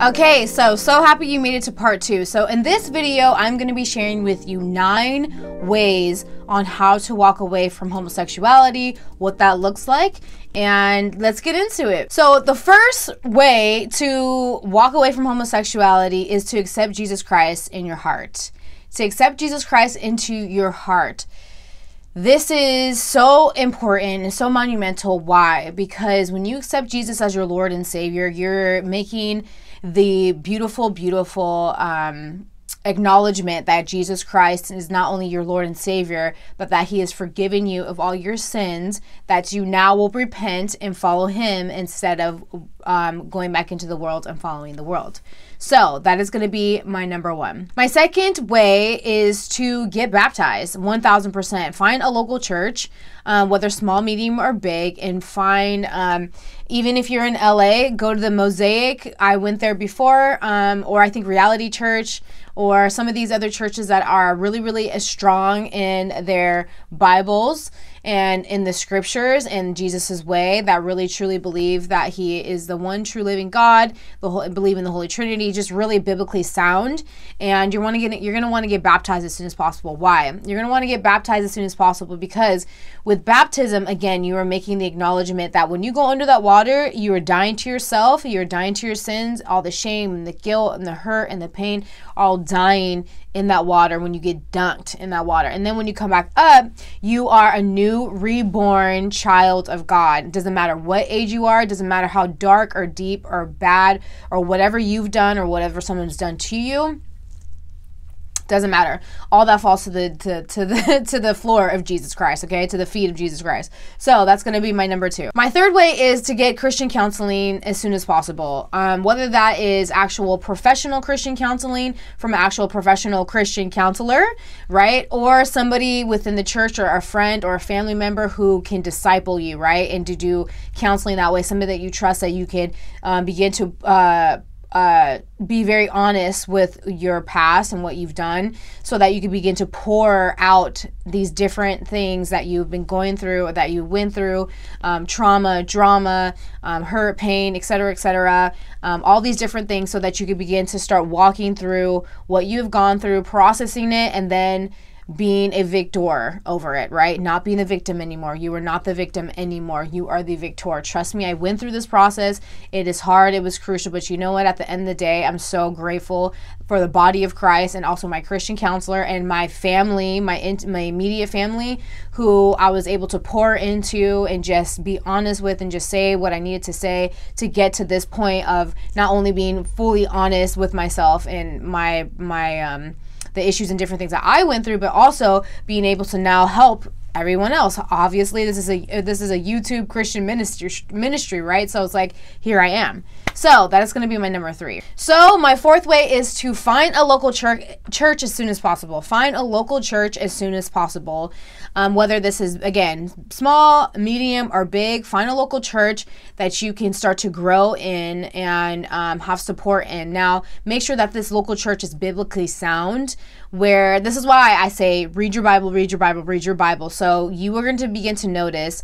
Okay, so so happy you made it to part two. So in this video, I'm going to be sharing with you nine ways on how to walk away from homosexuality, what that looks like, and let's get into it. So the first way to walk away from homosexuality is to accept Jesus Christ in your heart. To accept Jesus Christ into your heart. This is so important and so monumental. Why? Because when you accept Jesus as your Lord and Savior, you're making the beautiful, beautiful um, acknowledgement that Jesus Christ is not only your Lord and Savior, but that He has forgiven you of all your sins, that you now will repent and follow Him instead of um, going back into the world and following the world. So that is going to be my number one. My second way is to get baptized 1000%. Find a local church, um, whether small, medium, or big, and find, um, even if you're in LA, go to the Mosaic. I went there before, um, or I think Reality Church or some of these other churches that are really, really strong in their Bibles and in the scriptures and Jesus's way that really truly believe that he is the one true living God, the whole, believe in the Holy Trinity, just really biblically sound. And you want to get you're going to want to get baptized as soon as possible. Why? You're going to want to get baptized as soon as possible because with baptism, again, you are making the acknowledgement that when you go under that water, you are dying to yourself, you're dying to your sins, all the shame and the guilt and the hurt and the pain, all dying in that water when you get dunked in that water. And then when you come back up, you are a new reborn child of God. It doesn't matter what age you are, it doesn't matter how dark or deep or bad or whatever you've done or whatever someone's done to you doesn't matter. All that falls to the to, to the to the floor of Jesus Christ, okay? To the feet of Jesus Christ. So that's gonna be my number two. My third way is to get Christian counseling as soon as possible. Um, whether that is actual professional Christian counseling from an actual professional Christian counselor, right? Or somebody within the church or a friend or a family member who can disciple you, right? And to do counseling that way, somebody that you trust that you can um, begin to uh, uh, be very honest with your past and what you've done so that you can begin to pour out these different things that you've been going through or that you went through um, trauma drama um, hurt pain etc etc um, all these different things so that you can begin to start walking through what you've gone through processing it and then being a victor over it, right? Not being the victim anymore. You are not the victim anymore. You are the victor. Trust me, I went through this process. It is hard, it was crucial, but you know what? At the end of the day, I'm so grateful for the body of Christ and also my Christian counselor and my family, my my immediate family who I was able to pour into and just be honest with and just say what I needed to say to get to this point of not only being fully honest with myself and my my um the issues and different things that I went through, but also being able to now help everyone else. Obviously, this is a this is a YouTube Christian ministry ministry, right? So it's like here I am. So that is going to be my number three. So my fourth way is to find a local church church as soon as possible. Find a local church as soon as possible. Um, whether this is again small, medium, or big, find a local church that you can start to grow in and um, have support in. Now, make sure that this local church is biblically sound. Where this is why I say read your Bible, read your Bible, read your Bible. So you are going to begin to notice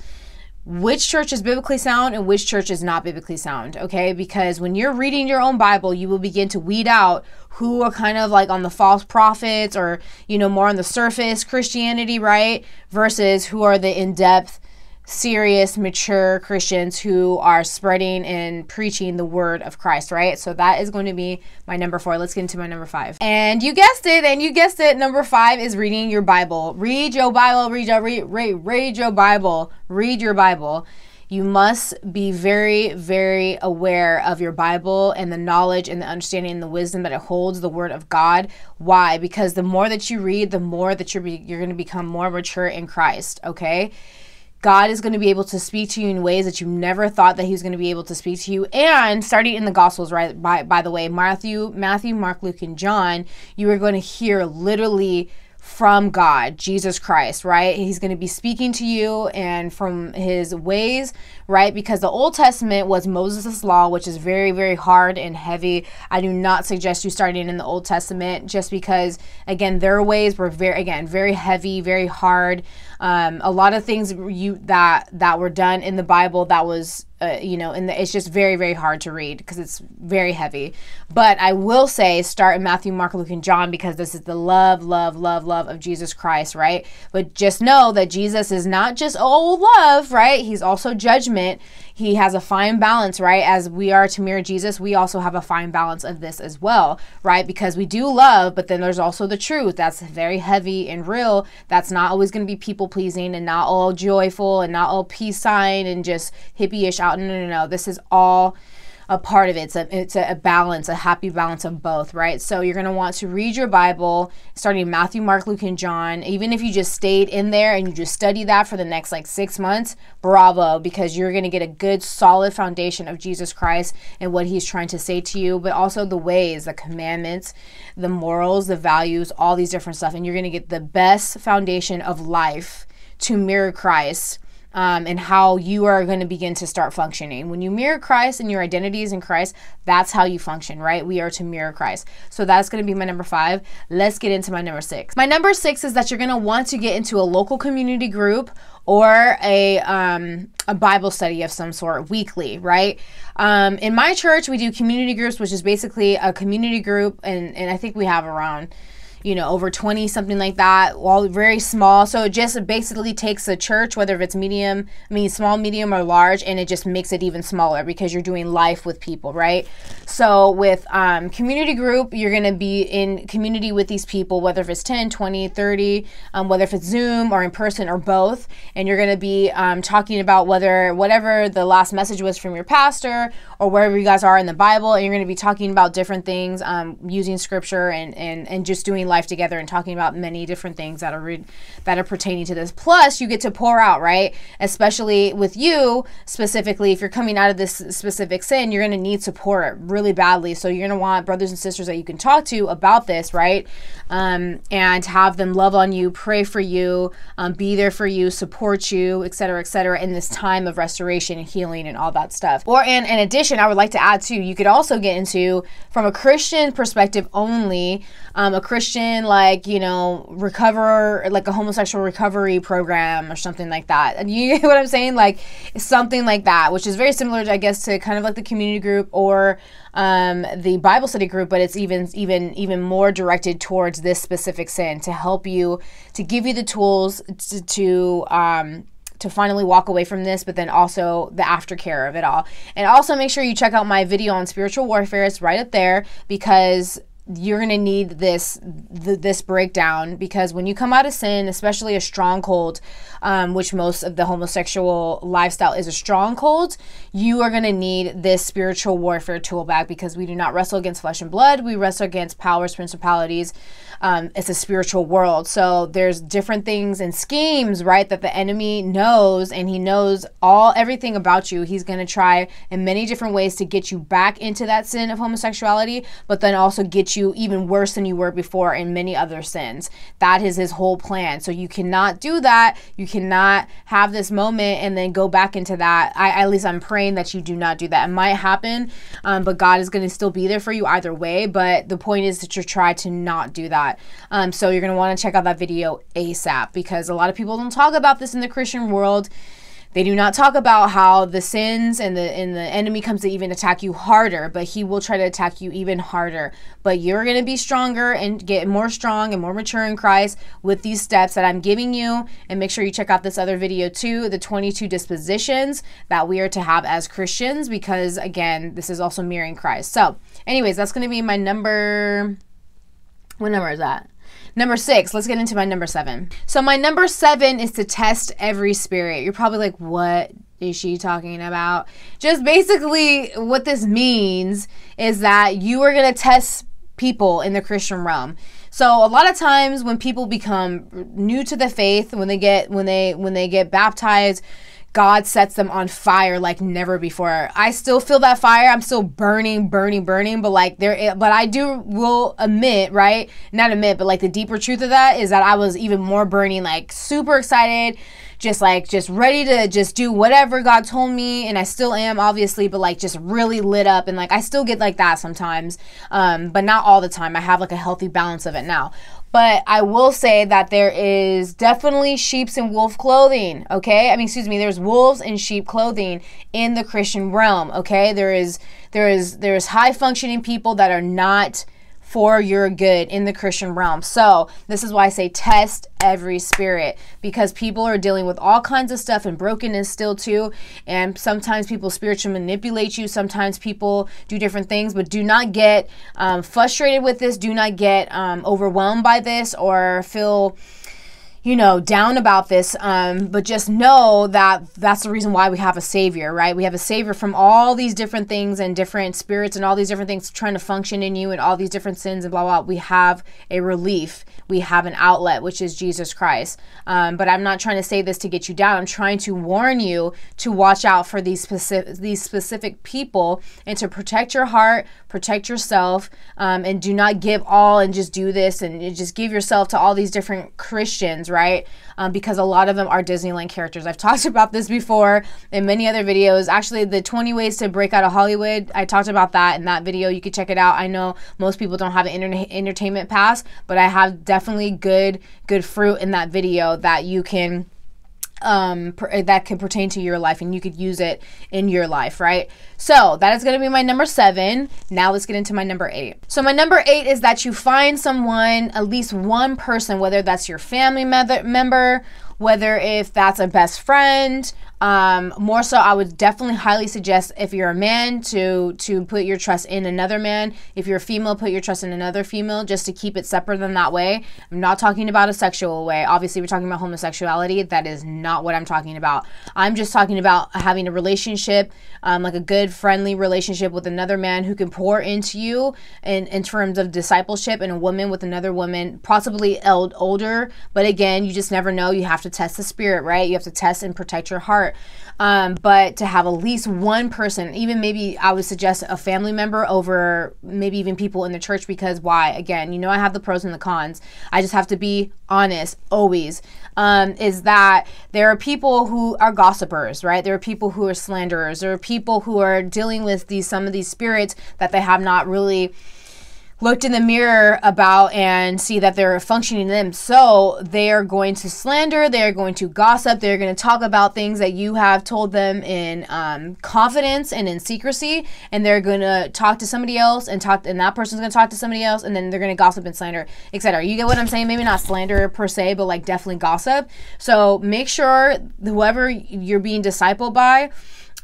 which church is biblically sound and which church is not biblically sound, okay? Because when you're reading your own Bible, you will begin to weed out who are kind of like on the false prophets or, you know, more on the surface Christianity, right? Versus who are the in depth serious, mature Christians who are spreading and preaching the word of Christ, right? So that is going to be my number four. Let's get into my number five. And you guessed it, and you guessed it. Number five is reading your Bible. Read your Bible, read your, read, read, read your Bible, read your Bible. You must be very, very aware of your Bible and the knowledge and the understanding and the wisdom that it holds, the Word of God. Why? Because the more that you read, the more that you're, you're going to become more mature in Christ, okay? God is going to be able to speak to you in ways that you never thought that he was going to be able to speak to you. And starting in the Gospels, right? By, by the way, Matthew, Matthew, Mark, Luke, and John, you are going to hear literally from God, Jesus Christ, right? He's going to be speaking to you and from his ways, right? Because the Old Testament was Moses' law, which is very, very hard and heavy. I do not suggest you starting in the Old Testament just because, again, their ways were very, again, very heavy, very hard. Um, a lot of things you that that were done in the Bible that was uh, you know, and it's just very, very hard to read because it's very heavy. But I will say start in Matthew, Mark, Luke, and John because this is the love, love, love, love of Jesus Christ, right? But just know that Jesus is not just oh love, right? He's also judgment. He has a fine balance, right? As we are to mirror Jesus, we also have a fine balance of this as well, right? Because we do love, but then there's also the truth that's very heavy and real. That's not always going to be people pleasing and not all joyful and not all peace sign and just hippie ish out. No, no, no, no. This is all a part of it. It's a, it's a balance, a happy balance of both, right? So you're going to want to read your Bible, starting Matthew, Mark, Luke, and John. Even if you just stayed in there and you just study that for the next like six months, bravo, because you're going to get a good, solid foundation of Jesus Christ and what he's trying to say to you, but also the ways, the commandments, the morals, the values, all these different stuff. And you're going to get the best foundation of life to mirror Christ um, and how you are going to begin to start functioning. When you mirror Christ and your identity is in Christ, that's how you function, right? We are to mirror Christ. So that's going to be my number five. Let's get into my number six. My number six is that you're going to want to get into a local community group or a um, a Bible study of some sort weekly, right? Um, in my church, we do community groups, which is basically a community group, and and I think we have around you know, over 20, something like that, all very small. So it just basically takes a church, whether it's medium, I mean, small, medium, or large, and it just makes it even smaller because you're doing life with people, right? So with um, community group, you're going to be in community with these people, whether if it's 10, 20, 30, um, whether if it's Zoom or in person or both. And you're going to be um, talking about whether whatever the last message was from your pastor or wherever you guys are in the Bible. And you're going to be talking about different things um, using scripture and, and, and just doing life together and talking about many different things that are re- that are pertaining to this. Plus, you get to pour out, right? Especially with you specifically, if you're coming out of this specific sin, you're going to need support really badly. So you're going to want brothers and sisters that you can talk to about this, right? Um, and have them love on you, pray for you, um, be there for you, support you, etc., etc. in this time of restoration and healing and all that stuff. Or and in addition, I would like to add too, you could also get into from a Christian perspective only, um, a Christian like you know recover like a homosexual recovery program or something like that and you get what i'm saying like something like that which is very similar i guess to kind of like the community group or um, the bible study group but it's even even even more directed towards this specific sin to help you to give you the tools to, to um, to finally walk away from this, but then also the aftercare of it all. And also make sure you check out my video on spiritual warfare. It's right up there because you're going to need this th- this breakdown because when you come out of sin especially a stronghold um, which most of the homosexual lifestyle is a stronghold you are going to need this spiritual warfare tool bag because we do not wrestle against flesh and blood. We wrestle against powers principalities. Um, it's a spiritual world. So there's different things and schemes right that the enemy knows and he knows all everything about you. He's going to try in many different ways to get you back into that sin of homosexuality but then also get you even worse than you were before in many other sins. That is his whole plan. So you cannot do that. You cannot have this moment and then go back into that. I at least I'm praying that you do not do that. It might happen, um, but God is going to still be there for you either way. But the point is that you try to not do that. Um, so you're going to want to check out that video ASAP because a lot of people don't talk about this in the Christian world. They do not talk about how the sins and the and the enemy comes to even attack you harder, but he will try to attack you even harder. But you're going to be stronger and get more strong and more mature in Christ with these steps that I'm giving you. And make sure you check out this other video too, the 22 dispositions that we are to have as Christians because again, this is also mirroring Christ. So, anyways, that's going to be my number what number is that? Number six, let's get into my number seven. So, my number seven is to test every spirit. You're probably like, what is she talking about? Just basically, what this means is that you are going to test people in the Christian realm. So a lot of times when people become new to the faith, when they get when they when they get baptized, God sets them on fire like never before. I still feel that fire. I'm still burning, burning, burning. But like there, but I do will admit, right? Not admit, but like the deeper truth of that is that I was even more burning, like super excited just like just ready to just do whatever God told me, and I still am obviously, but like just really lit up and like I still get like that sometimes, um, but not all the time. I have like a healthy balance of it now. But I will say that there is definitely sheep's and wolf clothing, okay? I mean, excuse me, there's wolves and sheep clothing in the Christian realm, okay? There is there is there is high functioning people that are not for your good in the Christian realm. So, this is why I say test every spirit because people are dealing with all kinds of stuff and brokenness still too. And sometimes people spiritually manipulate you, sometimes people do different things, but do not get um, frustrated with this, do not get um, overwhelmed by this or feel you know, down about this, um, but just know that that's the reason why we have a savior, right? We have a savior from all these different things and different spirits and all these different things trying to function in you and all these different sins and blah, blah. We have a relief. We have an outlet, which is Jesus Christ. Um, but I'm not trying to say this to get you down. I'm trying to warn you to watch out for these specific, these specific people and to protect your heart, protect yourself, um, and do not give all and just do this and just give yourself to all these different Christians, right? Um, because a lot of them are Disneyland characters. I've talked about this before in many other videos. Actually, the 20 ways to break out of Hollywood, I talked about that in that video. You can check it out. I know most people don't have an entertainment pass, but I have definitely good good fruit in that video that you can um, per, that could pertain to your life and you could use it in your life, right? So that is going to be my number seven. Now let's get into my number eight. So my number eight is that you find someone, at least one person, whether that's your family member, whether if that's a best friend, um, more so, I would definitely highly suggest if you're a man to to put your trust in another man. If you're a female, put your trust in another female, just to keep it separate than that way. I'm not talking about a sexual way. Obviously, we're talking about homosexuality. That is not what I'm talking about. I'm just talking about having a relationship, um, like a good, friendly relationship with another man who can pour into you in in terms of discipleship, and a woman with another woman, possibly old, older. But again, you just never know. You have to test the spirit, right? You have to test and protect your heart um, but to have at least one person, even maybe I would suggest a family member over maybe even people in the church because why? Again, you know, I have the pros and the cons. I just have to be honest always. Um, is that there are people who are gossipers, right? There are people who are slanderers. There are people who are dealing with these some of these spirits that they have not really looked in the mirror about and see that they're functioning them. So they are going to slander, they're going to gossip, they're going to talk about things that you have told them in um, confidence and in secrecy, and they're going to talk to somebody else and talk, and that person's going to talk to somebody else, and then they're going to gossip and slander, etc. You get what I'm saying? Maybe not slander per se, but like definitely gossip. So make sure whoever you're being discipled by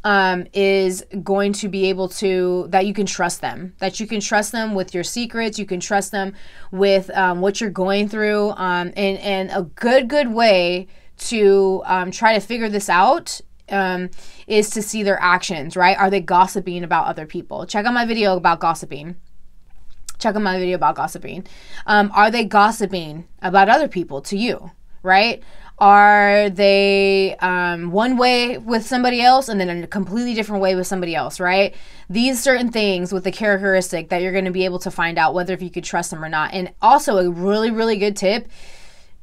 um, is going to be able to that you can trust them that you can trust them with your secrets you can trust them with um, what you're going through um, and and a good good way to um, try to figure this out um, is to see their actions right? Are they gossiping about other people? Check out my video about gossiping. Check out my video about gossiping. Um, are they gossiping about other people to you right are they um, one way with somebody else and then a completely different way with somebody else, right? These certain things with the characteristic that you're going to be able to find out whether if you could trust them or not. And also, a really, really good tip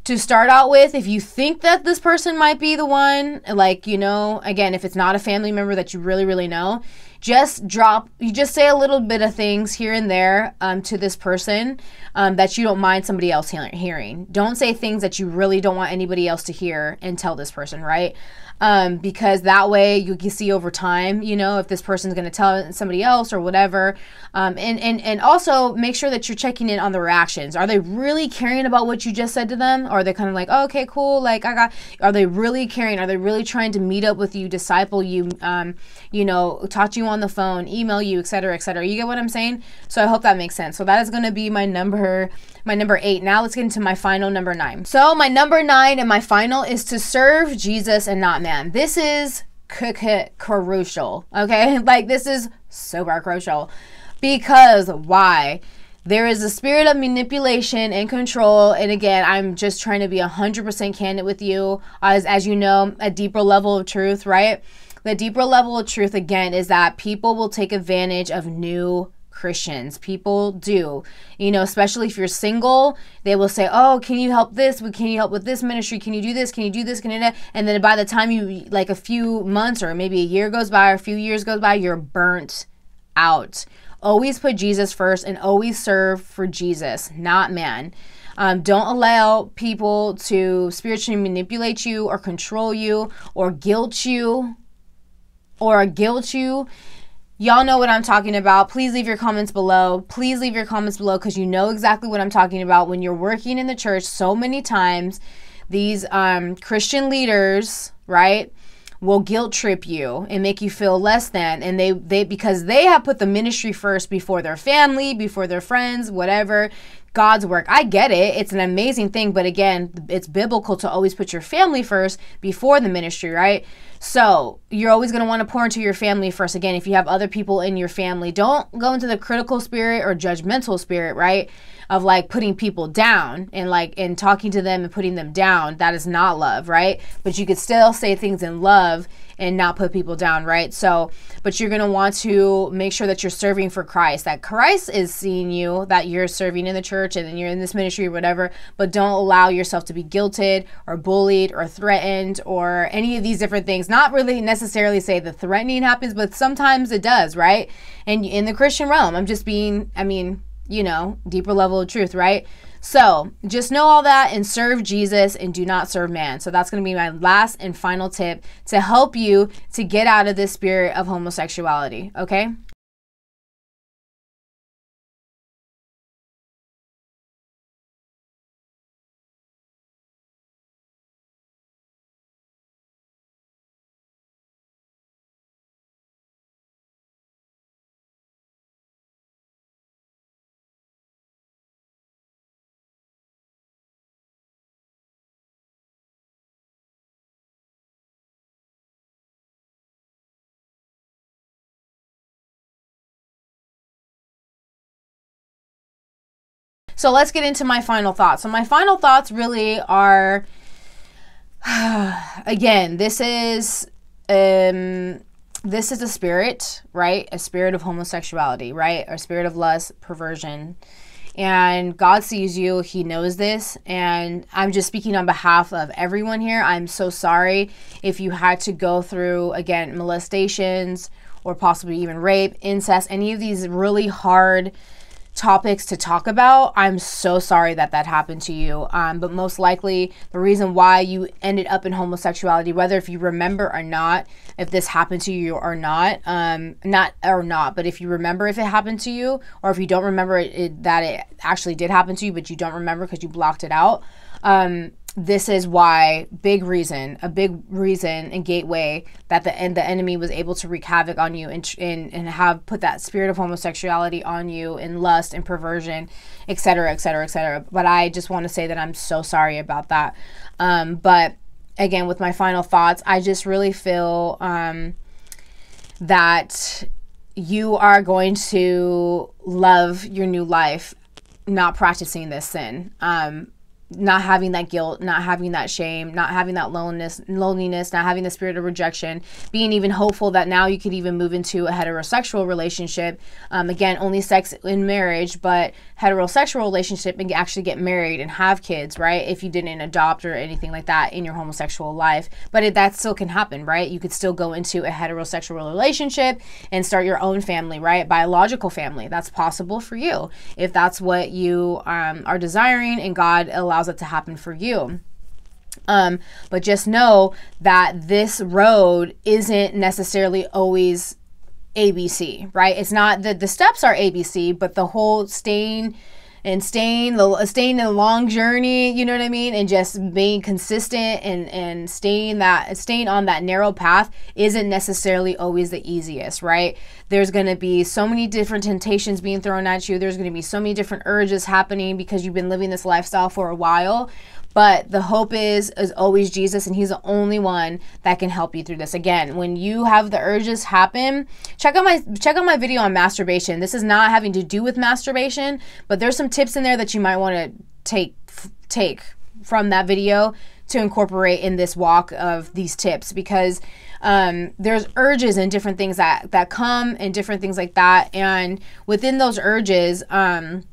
to start out with if you think that this person might be the one like you know again if it's not a family member that you really really know just drop you just say a little bit of things here and there um, to this person um, that you don't mind somebody else hearing. Don't say things that you really don't want anybody else to hear and tell this person right um, because that way you can see over time, you know, if this person's going to tell somebody else or whatever. Um, and, and, and also make sure that you're checking in on the reactions. Are they really caring about what you just said to them? Or are they kind of like, oh, okay, cool. Like I got, are they really caring? Are they really trying to meet up with you, disciple you, um, you know, talk to you on the phone, email you, etc., etc. You get what I'm saying? So I hope that makes sense. So that is going to be my number my number eight. Now let's get into my final number nine. So my number nine and my final is to serve Jesus and not This is crucial. Okay, like this is super crucial because why? There is a spirit of manipulation and control. And again, I'm just trying to be 100% candid with you. As, as you know, a deeper level of truth, right? The deeper level of truth, again, is that people will take advantage of new Christians. People do. You know, especially if you're single, they will say, "Oh, can you help this? Can you help with this ministry? Can you do this? Can you do this? Can you?" Do? And then by the time you like a few months or maybe a year goes by or a few years goes by, you're burnt out. Always put Jesus first and always serve for Jesus, not man. Um, don't allow people to spiritually manipulate you or control you or guilt you or guilt you. Y'all know what I'm talking about. Please leave your comments below. Please leave your comments below because you know exactly what I'm talking about. When you're working in the church so many times, these um, Christian leaders, right? will guilt trip you and make you feel less than and they they because they have put the ministry first before their family before their friends whatever God's work. I get it. It's an amazing thing, but again, it's biblical to always put your family first before the ministry, right? So, you're always going to want to pour into your family first. Again, if you have other people in your family, don't go into the critical spirit or judgmental spirit, right? Of like putting people down and like and talking to them and putting them down. That is not love, right? But you could still say things in love and not put people down, right? So, but you're going to want to make sure that you're serving for Christ, that Christ is seeing you, that you're serving in the church and then you're in this ministry or whatever, but don't allow yourself to be guilted or bullied or threatened or any of these different things. Not really necessarily say the threatening happens, but sometimes it does, right? And in the Christian realm, I'm just being, I mean, you know, deeper level of truth, right? So just know all that and serve Jesus and do not serve man. So that's going to be my last and final tip to help you to get out of this spirit of homosexuality. Okay. So let's get into my final thoughts. So my final thoughts really are again, this is um this is a spirit, right? A spirit of homosexuality, right? A spirit of lust, perversion. And God sees you. He knows this. And I'm just speaking on behalf of everyone here. I'm so sorry if you had to go through, again, molestations or possibly even rape, incest, any of these really hard topics to talk about. I'm so sorry that that happened to you. Um, but most likely, the reason why you ended up in homosexuality, whether if you remember or not, if this happened to you or not, um, not or not, but if you remember if it happened to you, or if you don't remember it, it, that it actually did happen to you, but you don't remember because you blocked it out. Um, this is why big reason a big reason and gateway that the and the enemy was able to wreak havoc on you and, and and have put that spirit of homosexuality on you and lust and perversion etc etc etc but i just want to say that i'm so sorry about that. Um, but again with my final thoughts i just really feel um, that you are going to love your new life not practicing this sin. Um, not having that guilt, not having that shame, not having that loneliness, loneliness, not having the spirit of rejection, being even hopeful that now you could even move into a heterosexual relationship. Um, again, only sex in marriage, but heterosexual relationship and actually get married and have kids, right? If you didn't adopt or anything like that in your homosexual life, but it, that still can happen, right? You could still go into a heterosexual relationship and start your own family, right? Biological family. That's possible for you if that's what you um, are desiring and God allows allows it to happen for you. Um, but just know that this road isn't necessarily always ABC, right? It's not that the steps are ABC, but the whole staying and staying the staying in a long journey, you know what I mean, and just being consistent and and staying that staying on that narrow path isn't necessarily always the easiest, right? There's going to be so many different temptations being thrown at you. There's going to be so many different urges happening because you've been living this lifestyle for a while. But the hope is is always Jesus, and He's the only one that can help you through this. Again, when you have the urges happen, check out my check out my video on masturbation. This is not having to do with masturbation, but there's some tips in there that you might want to take take from that video to incorporate in this walk of these tips because um, there's urges and different things that that come and different things like that and within those urges um,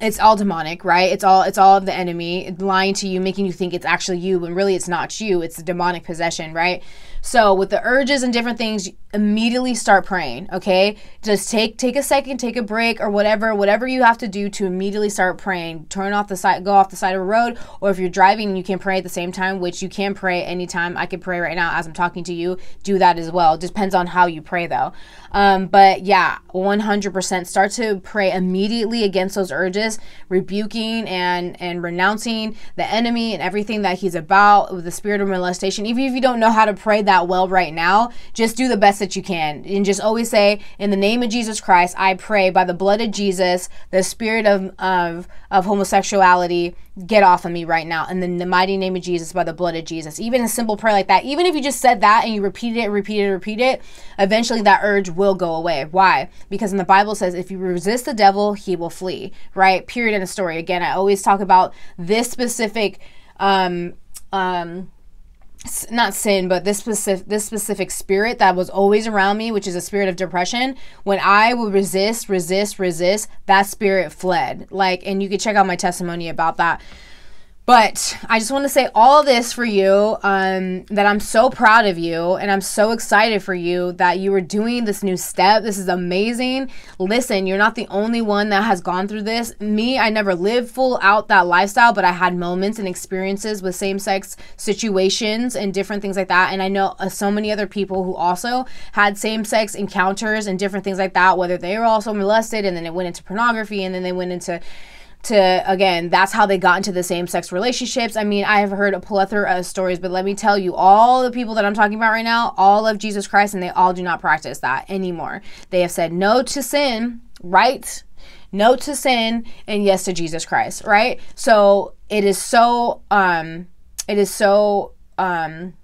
it's all demonic right? It's all it's all of the enemy lying to you making you think it's actually you when really it's not you it's demonic possession right? So with the urges and different things, immediately start praying, okay? Just take take a second, take a break or whatever, whatever you have to do to immediately start praying. Turn off the side, go off the side of a road, or if you're driving you can pray at the same time, which you can pray anytime. I can pray right now as I'm talking to you. Do that as well. Depends on how you pray though. Um, but yeah, 100% start to pray immediately against those urges, rebuking and and renouncing the enemy and everything that he's about with the spirit of molestation. Even if you don't know how to pray that well right now, just do the best that you can. And just always say, in the name of Jesus Christ, I pray by the blood of Jesus, the spirit of, of, of homosexuality, get off of me right now. And then the mighty name of Jesus, by the blood of Jesus. Even a simple prayer like that, even if you just said that and you repeated it, repeated it, repeat it, eventually that urge will go away. Why? Because in the Bible says, if you resist the devil, he will flee, right? Period in a story. Again, I always talk about this specific um um not sin but this specific this specific spirit that was always around me which is a spirit of depression. When i would resist resist resist that spirit fled. Like and you can check out my testimony about that but I just want to say all this for you um, that I'm so proud of you and I'm so excited for you that you are doing this new step. This is amazing. Listen, you're not the only one that has gone through this. Me, I never lived full out that lifestyle, but I had moments and experiences with same sex situations and different things like that. And I know uh, so many other people who also had same sex encounters and different things like that, whether they were also molested and then it went into pornography and then they went into to again that's how they got into the same sex relationships i mean i have heard a plethora of stories but let me tell you all the people that i'm talking about right now all of jesus christ and they all do not practice that anymore they have said no to sin right no to sin and yes to jesus christ right so it is so um it is so um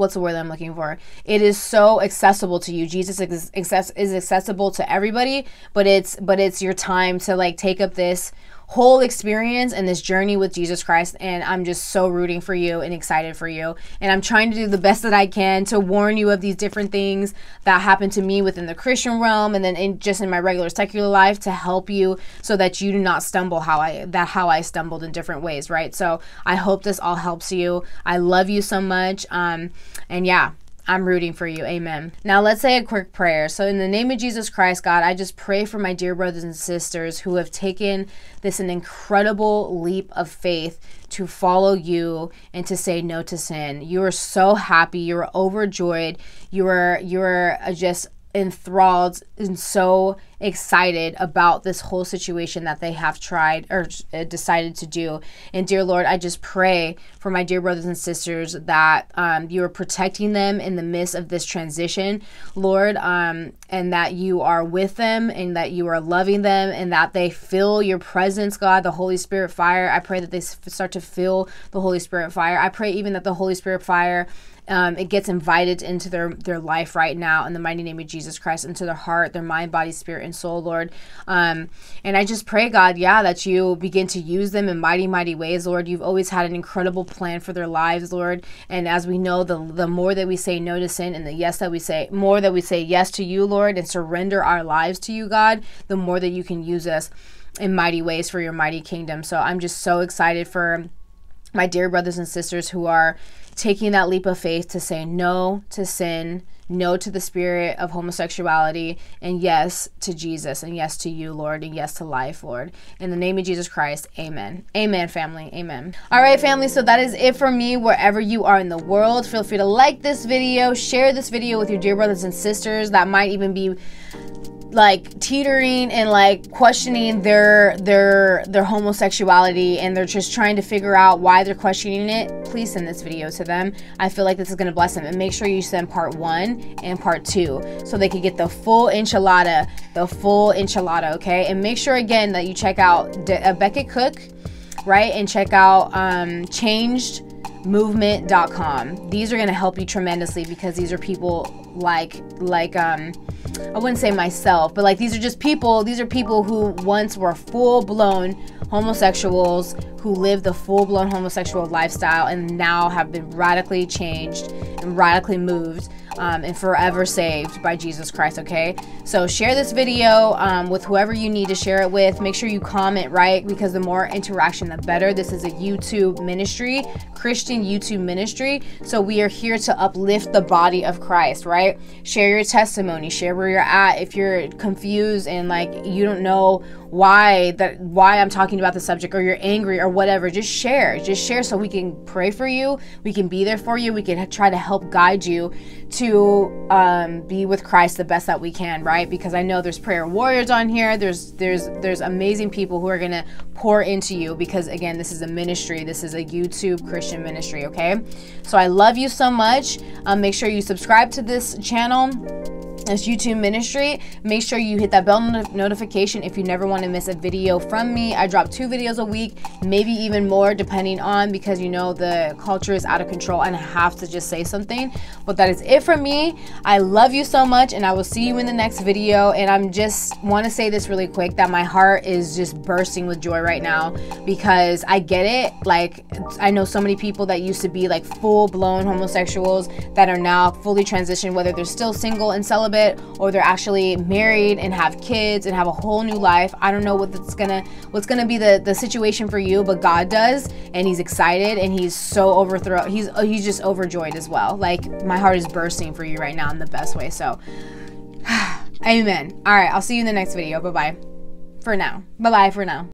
what's the word I'm looking for? It is so accessible to you. Jesus is accessible to everybody, but it's but it's your time to like take up this whole experience and this journey with Jesus Christ. And I'm just so rooting for you and excited for you. And I'm trying to do the best that I can to warn you of these different things that happen to me within the Christian realm and then in just in my regular secular life to help you so that you do not stumble how I that how I stumbled in different ways, right? So I hope this all helps you. I love you so much. Um and yeah, I'm rooting for you. Amen. Now let's say a quick prayer. So, in the name of Jesus Christ, God, I just pray for my dear brothers and sisters who have taken this an incredible leap of faith to follow you and to say no to sin. You are so happy. You are overjoyed. You are you are just enthralled and so excited about this whole situation that they have tried or uh, decided to do. And dear Lord, I just pray for my dear brothers and sisters that um, you are protecting them in the midst of this transition, Lord, um, and that you are with them and that you are loving them and that they feel your presence, God, the Holy Spirit fire. I pray that they start to feel the Holy Spirit fire. I pray even that the Holy Spirit fire um, it gets invited into their their life right now in the mighty name of Jesus Christ, into their heart, their mind, body, spirit, and soul, Lord. Um, and I just pray, God, yeah, that you begin to use them in mighty, mighty ways, Lord. You've always had an incredible plan for their lives, Lord. And as we know, the the more that we say no to sin, and the yes that we say, more that we say yes to you, Lord, and surrender our lives to you, God, the more that you can use us in mighty ways for your mighty kingdom. So I'm just so excited for my dear brothers and sisters who are taking that leap of faith to say no to sin, no to the spirit of homosexuality, and yes to Jesus, and yes to you, Lord, and yes to life, Lord. In the name of Jesus Christ, amen. Amen, family. Amen. All right, family. So that is it for me, wherever you are in the world. Feel free to like this video, share this video with your dear brothers and sisters that might even be like teetering and like questioning their their their homosexuality and they're just trying to figure out why they're questioning it please send this video to them. I feel like this is going to bless them. And make sure you send part one and part two so they can get the full enchilada the full enchilada okay? And make sure again that you check out De- uh, Becket Cook right? And check out um changed movement.com these are going to help you tremendously because these are people like like um I wouldn't say myself, but like these are just people, these are people who once were full blown homosexuals who lived the full blown homosexual lifestyle and now have been radically changed and radically moved um, and forever saved by Jesus Christ, okay? So share this video um, with whoever you need to share it with. Make sure you comment, right? Because the more interaction, the better. This is a YouTube ministry, Christian YouTube ministry. So we are here to uplift the body of Christ, right? Share your testimony, share where you're at. If you're confused and like you don't know why that why I'm talking about the subject or you're angry or whatever, just share. Just share so we can pray for you. We can be there for you. We can try to help guide you to um, be with Christ the best that we can, right? Because I know there's prayer warriors on here. There's there's there's amazing people who are gonna pour into you because again, this is a ministry. This is a YouTube Christian ministry. Okay, so I love you so much. Um, make sure you subscribe to this channel this YouTube ministry. Make sure you hit that bell notification if you never want to miss a video from me. I drop two videos a week, maybe even more depending on because you know the culture is out of control and I have to just say something. But that is it from me. I love you so much and I will see you in the next video. And I'm just want to say this really quick that my heart is just bursting with joy right now because I get it. Like I know so many people that used to be like full blown homosexuals that are now fully transitioned, whether they're still single and celibate or they're actually married and have kids and have a whole new life. I don't know what's gonna what's gonna be the the situation for you, but God does, and He's excited and He's so overthrown. He's uh, he's just overjoyed as well. Like my heart is bursting for you right now in the best way. So, Amen. All right, I'll see you in the next video. Bye bye. For now. Bye bye for now.